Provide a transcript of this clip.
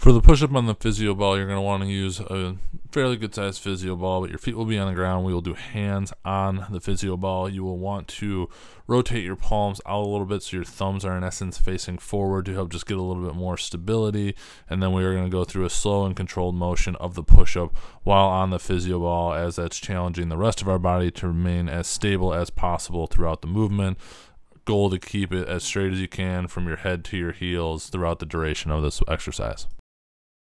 For the push up on the physio ball, you're going to want to use a fairly good sized physio ball, but your feet will be on the ground. We will do hands on the physio ball. You will want to rotate your palms out a little bit so your thumbs are in essence facing forward to help just get a little bit more stability. And then we are going to go through a slow and controlled motion of the push up while on the physio ball, as that's challenging the rest of our body to remain as stable as possible throughout the movement goal to keep it as straight as you can from your head to your heels throughout the duration of this exercise.